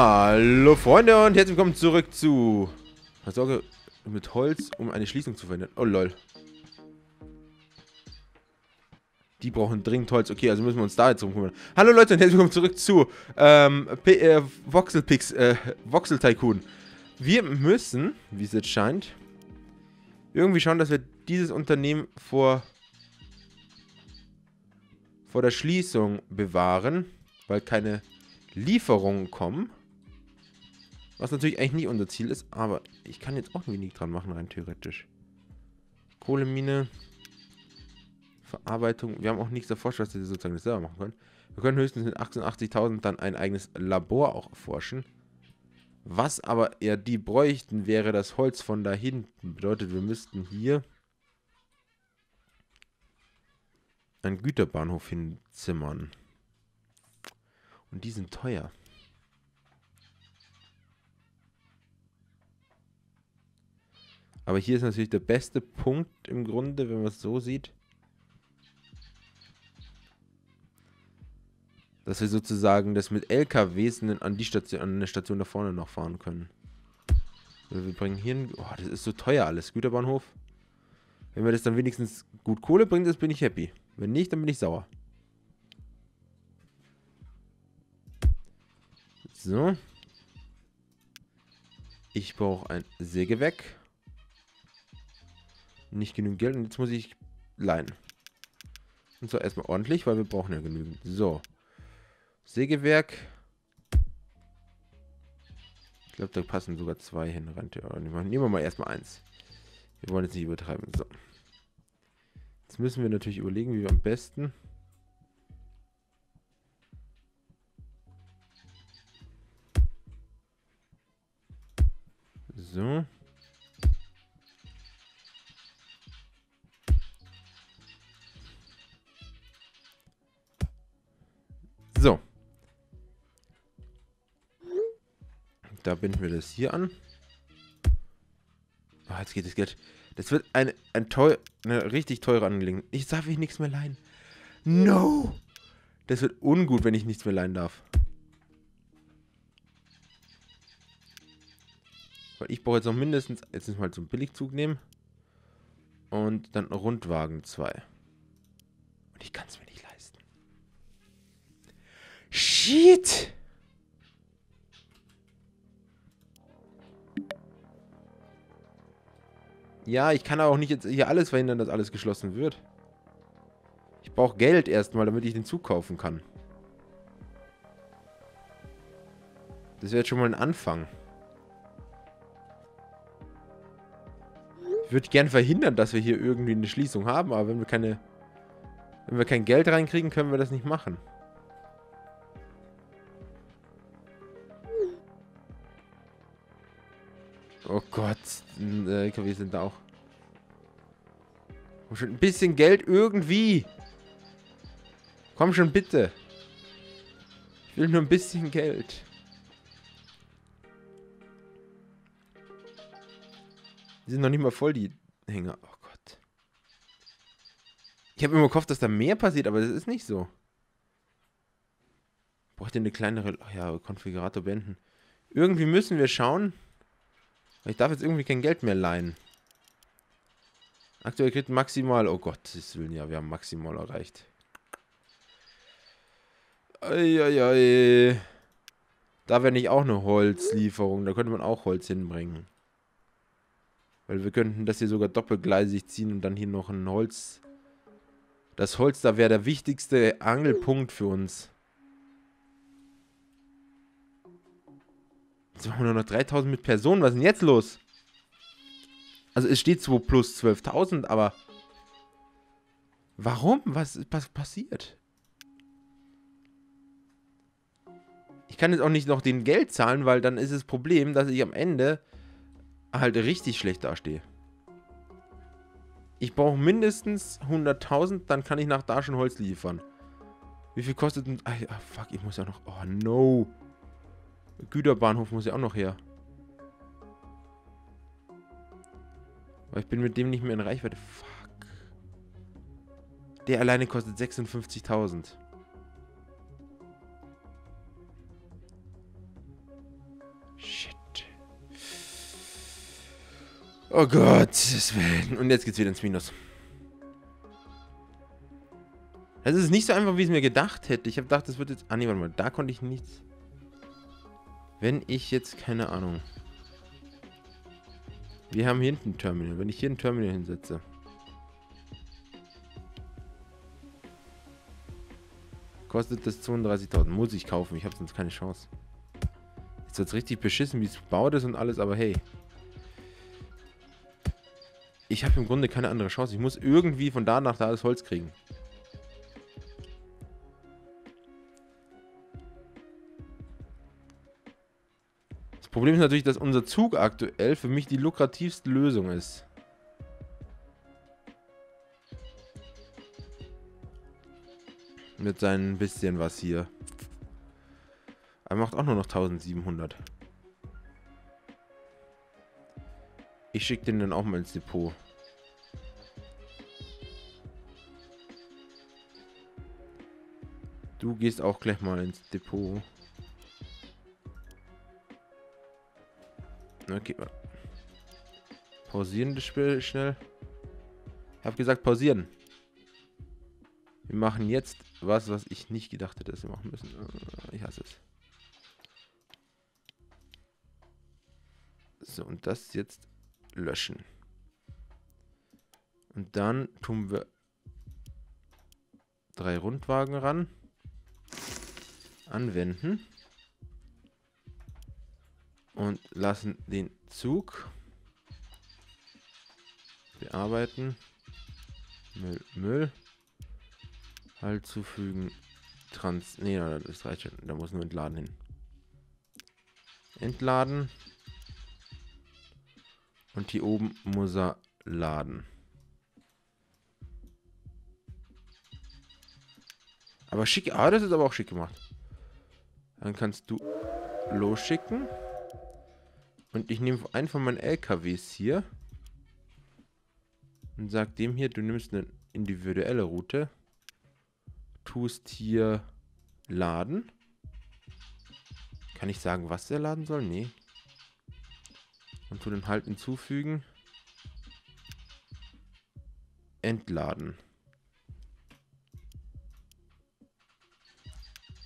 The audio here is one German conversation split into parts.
Hallo Freunde und herzlich willkommen zurück zu Versorge mit Holz, um eine Schließung zu verhindern. Oh lol. Die brauchen dringend Holz. Okay, also müssen wir uns da jetzt drum kümmern. Hallo Leute und herzlich willkommen zurück zu ähm, P äh, Voxelpix, äh, Voxel Tycoon. Wir müssen, wie es jetzt scheint, irgendwie schauen, dass wir dieses Unternehmen vor, vor der Schließung bewahren, weil keine Lieferungen kommen. Was natürlich eigentlich nicht unser Ziel ist, aber ich kann jetzt auch wenig dran machen, rein theoretisch. Kohlemine, Verarbeitung. Wir haben auch nichts erforscht, was wir sozusagen das selber machen können. Wir können höchstens mit 88.000 dann ein eigenes Labor auch erforschen. Was aber eher die bräuchten, wäre das Holz von da hinten. Bedeutet, wir müssten hier einen Güterbahnhof hinzimmern. Und die sind teuer. Aber hier ist natürlich der beste Punkt im Grunde, wenn man es so sieht. Dass wir sozusagen das mit LKWs an die Station, an eine Station da vorne noch fahren können. Wir bringen hier, ein, oh, das ist so teuer alles, Güterbahnhof. Wenn wir das dann wenigstens gut Kohle bringt, ist, bin ich happy. Wenn nicht, dann bin ich sauer. So. Ich brauche ein Sägewerk. Nicht genügend Geld und jetzt muss ich leihen. Und zwar erstmal ordentlich, weil wir brauchen ja genügend. So. Sägewerk. Ich glaube, da passen sogar zwei hin. Nehmen wir mal erstmal eins. Wir wollen jetzt nicht übertreiben. So. Jetzt müssen wir natürlich überlegen, wie wir am besten So. So. Da binden wir das hier an. Oh, jetzt geht das Geld. Das wird eine, ein teuer, eine richtig teure Angelegenheit. Ich darf ich nichts mehr leihen. No! Das wird ungut, wenn ich nichts mehr leihen darf. Weil ich brauche jetzt noch mindestens, jetzt müssen wir halt Billigzug nehmen. Und dann Rundwagen 2. Und ich kann es mir nicht. Shit! Ja, ich kann auch nicht jetzt hier alles verhindern, dass alles geschlossen wird. Ich brauche Geld erstmal, damit ich den Zug kaufen kann. Das wäre jetzt schon mal ein Anfang. Ich würde gern verhindern, dass wir hier irgendwie eine Schließung haben, aber wenn wir keine... Wenn wir kein Geld reinkriegen, können wir das nicht machen. Oh Gott, LKW sind da auch. Komm schon, ein bisschen Geld irgendwie. Komm schon, bitte. Ich will nur ein bisschen Geld. Die sind noch nicht mal voll, die Hänger. Oh Gott. Ich habe immer gehofft, dass da mehr passiert, aber das ist nicht so. Braucht ihr eine kleinere... Ach ja, Konfigurator beenden. Irgendwie müssen wir schauen. Ich darf jetzt irgendwie kein Geld mehr leihen. Aktuell kriegt maximal... Oh Gott, das will ja, wir haben maximal erreicht. Eieiei. Da wäre nicht auch eine Holzlieferung. Da könnte man auch Holz hinbringen. Weil wir könnten das hier sogar doppelgleisig ziehen und dann hier noch ein Holz. Das Holz, da wäre der wichtigste Angelpunkt für uns. Jetzt machen wir nur noch 3000 mit Personen. Was ist denn jetzt los? Also es steht zwar plus 12.000, aber... Warum? Was ist passiert? Ich kann jetzt auch nicht noch den Geld zahlen, weil dann ist das Problem, dass ich am Ende halt richtig schlecht dastehe. Ich brauche mindestens 100.000, dann kann ich nach da schon Holz liefern. Wie viel kostet ein... Ah, fuck, ich muss ja noch... Oh, no. Güterbahnhof muss ja auch noch her. Aber ich bin mit dem nicht mehr in Reichweite. Fuck. Der alleine kostet 56.000. Shit. Oh Gott, Sven. Und jetzt geht's wieder ins Minus. Das ist nicht so einfach, wie ich es mir gedacht hätte. Ich habe gedacht, das wird jetzt... Ah, nee, warte mal. Da konnte ich nichts... Wenn ich jetzt... Keine Ahnung. Wir haben hier hinten ein Terminal. Wenn ich hier ein Terminal hinsetze... Kostet das 32.000. Muss ich kaufen. Ich habe sonst keine Chance. Jetzt wird richtig beschissen, wie es gebaut ist und alles. Aber hey. Ich habe im Grunde keine andere Chance. Ich muss irgendwie von da nach da das Holz kriegen. Problem ist natürlich, dass unser Zug aktuell für mich die lukrativste Lösung ist. Mit seinem bisschen was hier. Er macht auch nur noch 1700. Ich schicke den dann auch mal ins Depot. Du gehst auch gleich mal ins Depot. Okay. Pausieren das Spiel schnell. Ich habe gesagt pausieren. Wir machen jetzt was, was ich nicht gedacht hätte, dass wir machen müssen. Äh, ich hasse es. So, und das jetzt löschen. Und dann tun wir drei Rundwagen ran. Anwenden. Und lassen den Zug bearbeiten. Müll, Müll. Halt zufügen. Trans. Nee, das reicht schon. Da muss nur entladen hin. Entladen. Und hier oben muss er laden. Aber schick. Ah, das ist aber auch schick gemacht. Dann kannst du losschicken. Und ich nehme einen von meinen LKWs hier. Und sag dem hier, du nimmst eine individuelle Route tust hier laden. Kann ich sagen, was der laden soll? Nee. Und tu den halt hinzufügen. Entladen.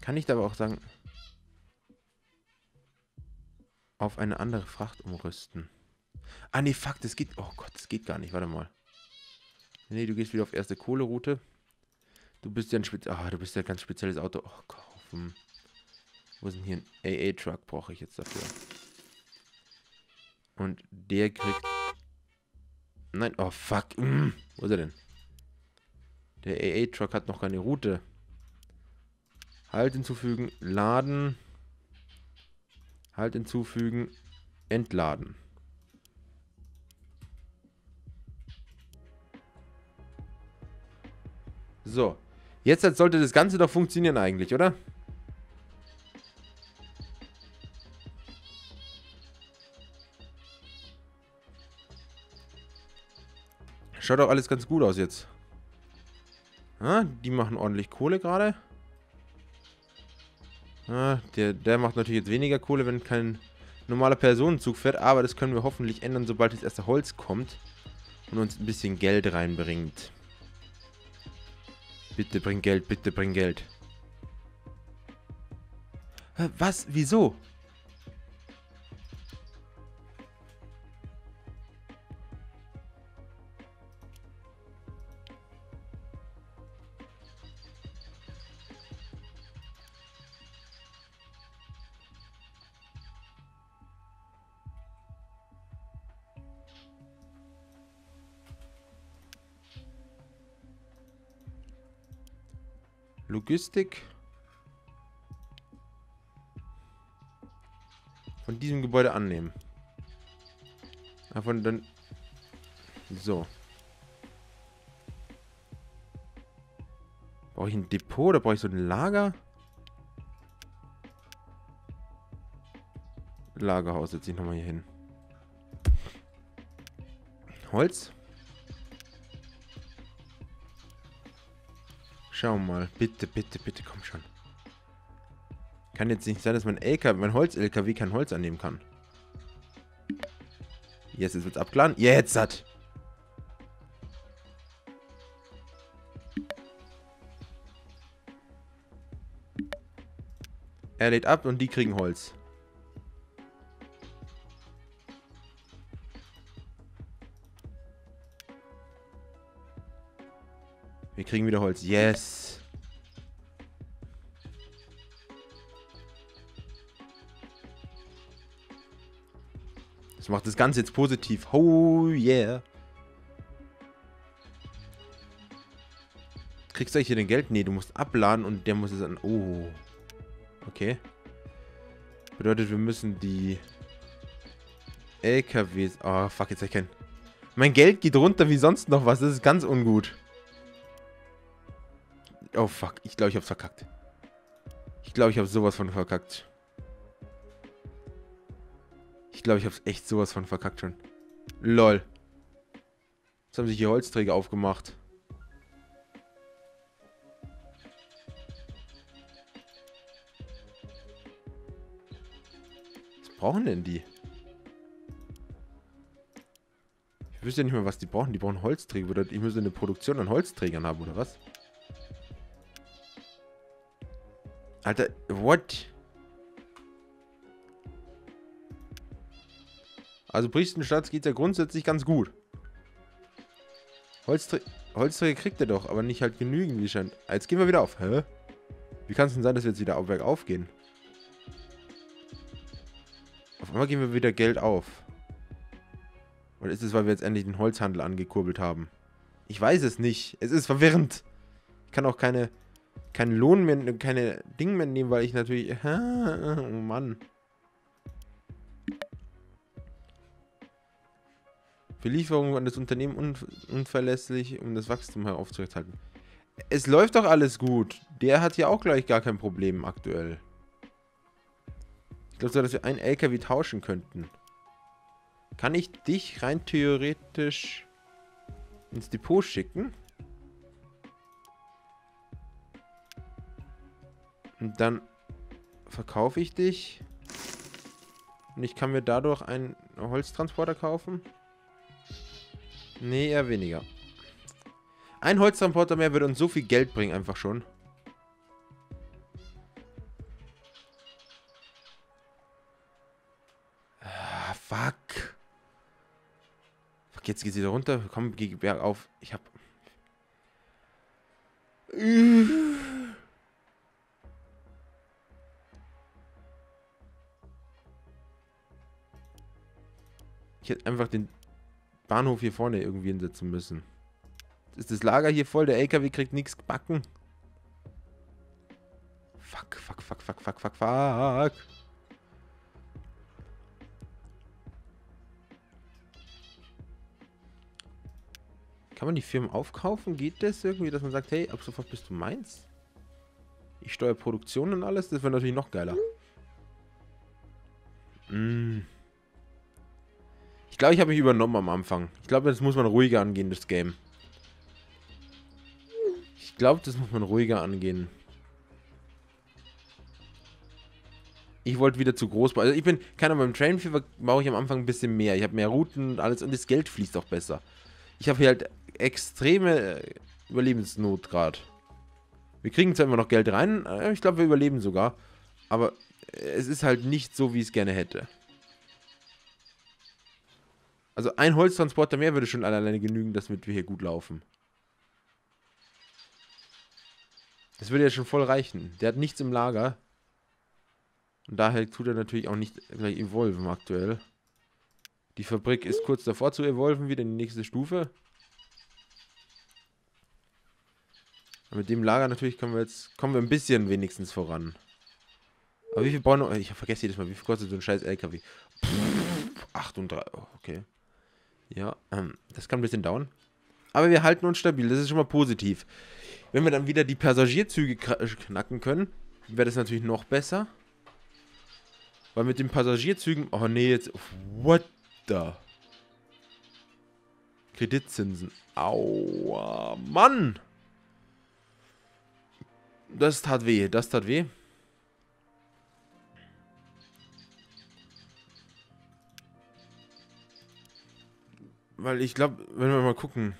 Kann ich da aber auch sagen, auf eine andere Fracht umrüsten. Ah, nee, fuck, das geht... Oh Gott, das geht gar nicht. Warte mal. Nee, du gehst wieder auf erste Kohleroute. Du bist ja ein Spez ah, du bist ja ein ganz spezielles Auto. Oh, kaufen. Wo ist denn hier ein AA-Truck brauche ich jetzt dafür? Und der kriegt... Nein, oh fuck. Mm. Wo ist er denn? Der AA-Truck hat noch keine Route. Halt hinzufügen, laden. Halt hinzufügen, entladen. So. Jetzt sollte das Ganze doch funktionieren eigentlich, oder? Schaut doch alles ganz gut aus jetzt. Ah, die machen ordentlich Kohle gerade. Ah, der, der macht natürlich jetzt weniger Kohle, wenn kein normaler Personenzug fährt. Aber das können wir hoffentlich ändern, sobald das erste Holz kommt. Und uns ein bisschen Geld reinbringt. Bitte bring Geld, bitte bring Geld. Was? Wieso? Logistik. Von diesem Gebäude annehmen. Davon dann... So. Brauche ich ein Depot oder brauche ich so ein Lager? Lagerhaus setze ich nochmal hier hin. Holz. Schau mal. Bitte, bitte, bitte, komm schon. Kann jetzt nicht sein, dass mein LKW, mein Holz-LKW kein Holz annehmen kann. Jetzt wird's abgeladen. Jetzt hat. Er lädt ab und die kriegen Holz. Wir kriegen wieder Holz. Yes. Das macht das Ganze jetzt positiv. Oh yeah. Kriegst du hier denn Geld? Nee, du musst abladen und der muss es an... Oh. Okay. Bedeutet, wir müssen die LKWs... Oh, fuck, jetzt erkennen. Mein Geld geht runter wie sonst noch was. Das ist ganz ungut. Oh, fuck. Ich glaube, ich hab's verkackt. Ich glaube, ich habe sowas von verkackt. Ich glaube, ich habe echt sowas von verkackt schon. Lol. Jetzt haben sich hier Holzträger aufgemacht. Was brauchen denn die? Ich wüsste ja nicht mehr, was die brauchen. Die brauchen Holzträger. Ich müsste eine Produktion an Holzträgern haben, oder was? Alter, what? Also Brichtenstadt geht ja grundsätzlich ganz gut. Holzträ Holzträger kriegt er doch, aber nicht halt genügend, wie scheint. Jetzt gehen wir wieder auf. Hä? Wie kann es denn sein, dass wir jetzt wieder auf bergauf gehen? Auf einmal gehen wir wieder Geld auf. Oder ist es, weil wir jetzt endlich den Holzhandel angekurbelt haben? Ich weiß es nicht. Es ist verwirrend. Ich kann auch keine keinen Lohn mehr, keine Dinge mehr nehmen, weil ich natürlich... Oh Mann. Für Lieferungen an das Unternehmen un unverlässlich, um das Wachstum heraufzuhalten. Es läuft doch alles gut. Der hat hier auch gleich gar kein Problem aktuell. Ich glaube so, dass wir einen LKW tauschen könnten. Kann ich dich rein theoretisch ins Depot schicken? Und dann verkaufe ich dich. Und ich kann mir dadurch einen Holztransporter kaufen. Nee, eher weniger. Ein Holztransporter mehr würde uns so viel Geld bringen, einfach schon. Ah, fuck. Fuck, jetzt geht's wieder runter. Komm, geh bergauf. Ich hab... Ich hätte einfach den Bahnhof hier vorne irgendwie hinsetzen müssen. Ist das Lager hier voll? Der LKW kriegt nichts gebacken. Fuck, fuck, fuck, fuck, fuck, fuck, fuck. Kann man die Firmen aufkaufen? Geht das irgendwie, dass man sagt, hey, ab sofort bist du meins? Ich steuere Produktion und alles? Das wäre natürlich noch geiler. Mmh. Ich glaube, ich habe mich übernommen am Anfang. Ich glaube, das muss man ruhiger angehen, das Game. Ich glaube, das muss man ruhiger angehen. Ich wollte wieder zu groß bauen. Also ich bin, keine Ahnung, beim Train Fever baue ich am Anfang ein bisschen mehr. Ich habe mehr Routen und alles und das Geld fließt auch besser. Ich habe hier halt extreme äh, Überlebensnot gerade. Wir kriegen zwar immer noch Geld rein, äh, ich glaube, wir überleben sogar. Aber es ist halt nicht so, wie ich es gerne hätte. Also ein Holztransporter mehr würde schon alleine genügen, damit wir hier gut laufen. Das würde ja schon voll reichen. Der hat nichts im Lager. Und daher tut er natürlich auch nicht gleich evolven aktuell. Die Fabrik ist kurz davor zu evolven, wieder in die nächste Stufe. Und mit dem Lager natürlich kommen wir jetzt, kommen wir ein bisschen wenigstens voran. Aber wie viel brauchen wir, ich vergesse jedes Mal, wie viel kostet so ein scheiß LKW? Pff, 38, oh, okay. Ja, ähm, das kann ein bisschen dauern. Aber wir halten uns stabil, das ist schon mal positiv. Wenn wir dann wieder die Passagierzüge knacken können, wäre das natürlich noch besser. Weil mit den Passagierzügen... Oh nee, jetzt... What the... Kreditzinsen. Aua, Mann! Das tat weh, das tat weh. Weil ich glaube, wenn wir mal gucken.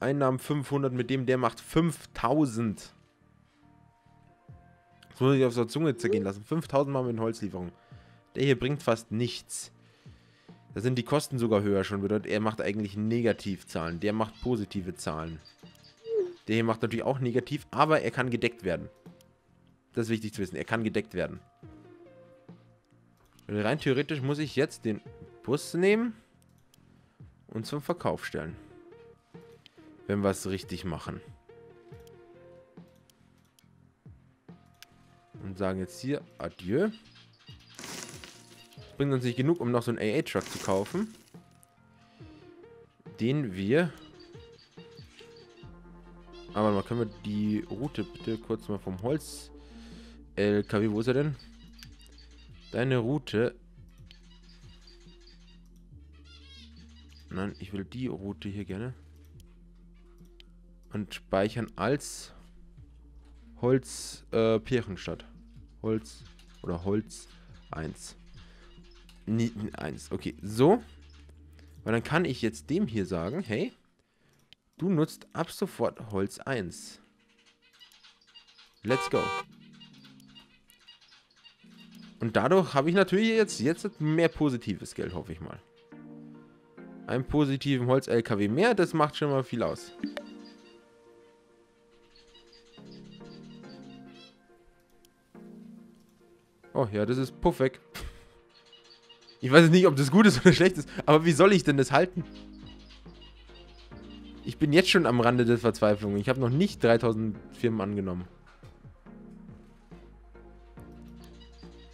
Einnahmen 500 mit dem, der macht 5000. Das muss ich auf so Zunge zergehen lassen. 5000 Mal mit Holzlieferung. Der hier bringt fast nichts. Da sind die Kosten sogar höher schon. Bedeutet, er macht eigentlich Negativzahlen. Der macht positive Zahlen. Der hier macht natürlich auch negativ, aber er kann gedeckt werden. Das ist wichtig zu wissen. Er kann gedeckt werden. Rein theoretisch muss ich jetzt den Bus nehmen und zum Verkauf stellen. Wenn wir es richtig machen. Und sagen jetzt hier Adieu. Bringt uns nicht genug, um noch so einen AA-Truck zu kaufen. Den wir... Aber mal können wir die Route bitte kurz mal vom Holz... LKW, wo ist er denn? Deine Route Nein, ich will die Route hier gerne. Und speichern als Holz äh, Pirchenstadt. Holz oder Holz 1. Nie, 1. Okay, so. Weil dann kann ich jetzt dem hier sagen, hey, du nutzt ab sofort Holz 1. Let's go. Und dadurch habe ich natürlich jetzt, jetzt mehr positives Geld, hoffe ich mal. Einen positiven Holz-LKW mehr, das macht schon mal viel aus. Oh ja, das ist Puff weg. Ich weiß nicht, ob das gut ist oder schlecht ist, aber wie soll ich denn das halten? Ich bin jetzt schon am Rande der Verzweiflung. Ich habe noch nicht 3000 Firmen angenommen.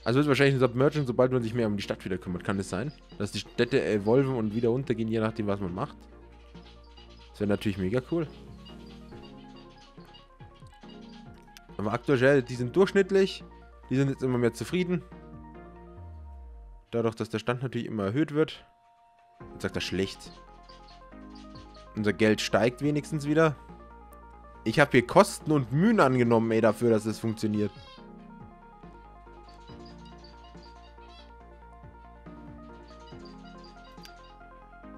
Also wird wahrscheinlich ein Submergent, sobald man sich mehr um die Stadt wieder kümmert. Kann es sein? Dass die Städte evolven und wieder untergehen, je nachdem, was man macht. Das wäre natürlich mega cool. Aber aktuell, die sind durchschnittlich. Die sind jetzt immer mehr zufrieden. Dadurch, dass der Stand natürlich immer erhöht wird. Jetzt sagt er schlecht. Unser Geld steigt wenigstens wieder. Ich habe hier Kosten und Mühen angenommen, ey, dafür, dass es funktioniert.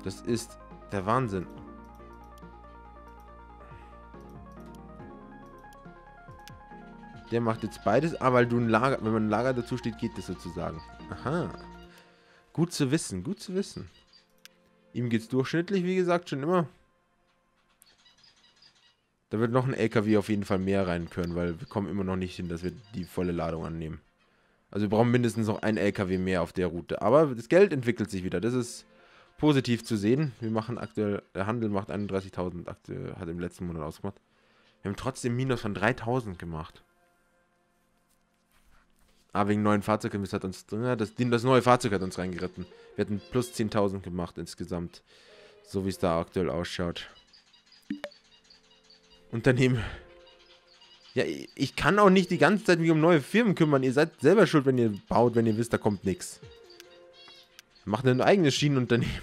Das ist der Wahnsinn. Der macht jetzt beides, aber weil du ein Lager, wenn man ein Lager dazu steht, geht das sozusagen. Aha. Gut zu wissen, gut zu wissen. Ihm geht es durchschnittlich, wie gesagt, schon immer. Da wird noch ein LKW auf jeden Fall mehr rein können, weil wir kommen immer noch nicht hin, dass wir die volle Ladung annehmen. Also wir brauchen mindestens noch ein LKW mehr auf der Route. Aber das Geld entwickelt sich wieder. Das ist positiv zu sehen. Wir machen aktuell, der Handel macht 31.000, hat im letzten Monat ausgemacht. Wir haben trotzdem Minus von 3.000 gemacht. Aber ah, wegen neuen Fahrzeugen, das hat uns, das, das neue Fahrzeug hat uns reingeritten. Wir hatten plus 10.000 gemacht insgesamt. So wie es da aktuell ausschaut. Unternehmen. Ja, ich kann auch nicht die ganze Zeit mich um neue Firmen kümmern. Ihr seid selber schuld, wenn ihr baut, wenn ihr wisst, da kommt nichts. Macht ein eigenes Schienenunternehmen.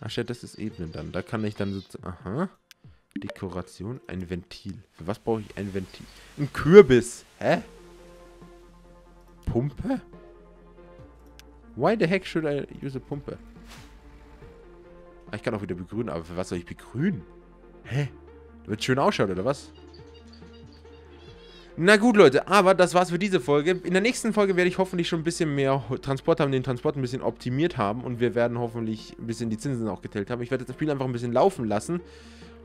Ach ja, das ist Ebenen dann. Da kann ich dann so... Aha. Dekoration, ein Ventil. Für was brauche ich ein Ventil? Ein Kürbis. Hä? Pumpe? Why the heck should I use a Pumpe? Ah, ich kann auch wieder begrünen, aber für was soll ich begrünen? Hä? Damit es schön ausschaut, oder was? Na gut, Leute, aber das war's für diese Folge. In der nächsten Folge werde ich hoffentlich schon ein bisschen mehr Transport haben, den Transport ein bisschen optimiert haben und wir werden hoffentlich ein bisschen die Zinsen auch geteilt haben. Ich werde das Spiel einfach ein bisschen laufen lassen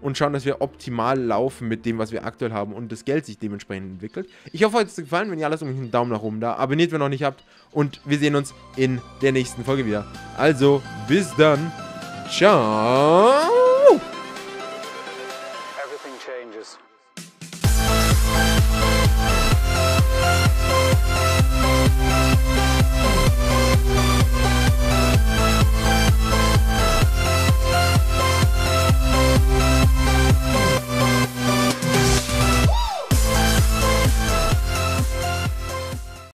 und schauen, dass wir optimal laufen mit dem, was wir aktuell haben und das Geld sich dementsprechend entwickelt. Ich hoffe, euch hat es gefallen. Wenn ihr alles um einen Daumen nach oben da. Abonniert, wenn ihr noch nicht habt. Und wir sehen uns in der nächsten Folge wieder. Also, bis dann. Ciao.